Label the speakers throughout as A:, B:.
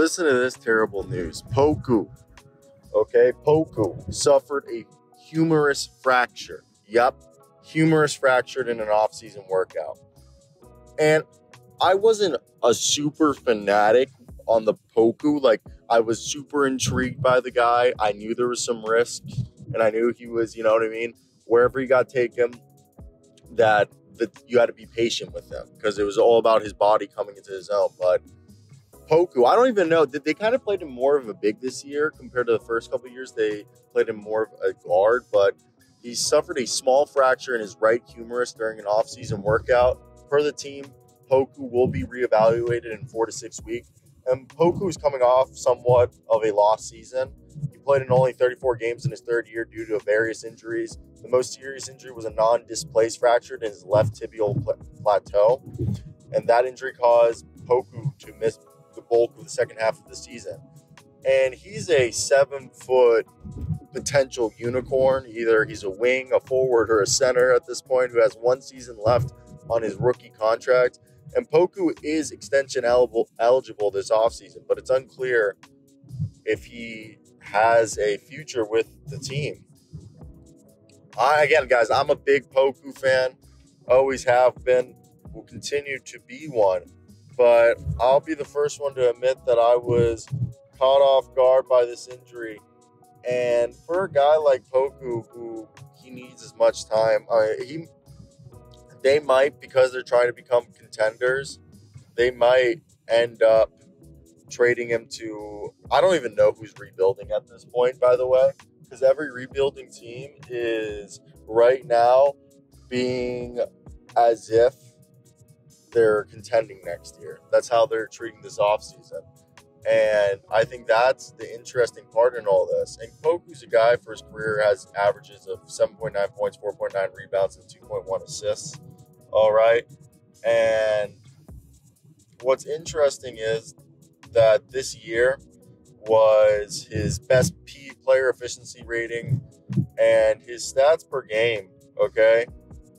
A: listen to this terrible news. Poku, okay, Poku suffered a humerus fracture. Yup, humerus fractured in an off-season workout. And I wasn't a super fanatic on the Poku. Like I was super intrigued by the guy. I knew there was some risk, and I knew he was, you know what I mean. Wherever he got taken, that that you had to be patient with him because it was all about his body coming into his own. But Poku, I don't even know. They kind of played him more of a big this year compared to the first couple years? They played him more of a guard, but he suffered a small fracture in his right humerus during an off-season workout. Per the team, Poku will be reevaluated in four to six weeks. And Poku is coming off somewhat of a lost season. He played in only 34 games in his third year due to various injuries. The most serious injury was a non displaced fracture in his left tibial pl- plateau. And that injury caused Poku to miss bulk of the second half of the season. And he's a seven foot potential unicorn. Either he's a wing, a forward, or a center at this point who has one season left on his rookie contract. And Poku is extension eligible, this offseason, but it's unclear if he has a future with the team. I, again, guys, I'm a big Poku fan, always have been, will continue to be one. But I'll be the first one to admit that I was caught off guard by this injury. And for a guy like Poku, who he needs as much time, he they might because they're trying to become contenders. They might end up trading him to I don't even know who's rebuilding at this point. By the way, because every rebuilding team is right now being as if they're contending next year. That's how they're treating this offseason. And I think that's the interesting part in all this. And Poku's a guy for his career has averages of 7.9 points, 4.9 rebounds, and 2.1 assists. All right. And what's interesting is that this year was his best P player efficiency rating and his stats per game. Okay.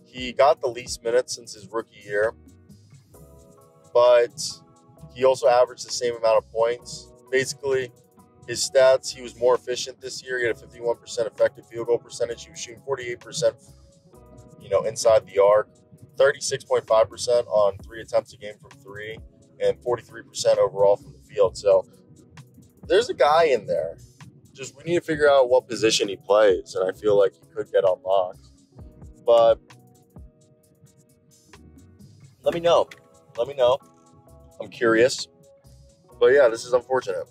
A: He got the least minutes since his rookie year, but he also averaged the same amount of points. Basically, his stats, he was more efficient this year. He had a 51% effective field goal percentage. He was shooting 48%, you know, inside the arc, 36.5% on three attempts a game from three, and 43% overall from the field. So there's a guy in there. Just we need to figure out what position he plays, and I feel like he could get unlocked. But let me know. Let me know. I'm curious. But yeah, this is unfortunate.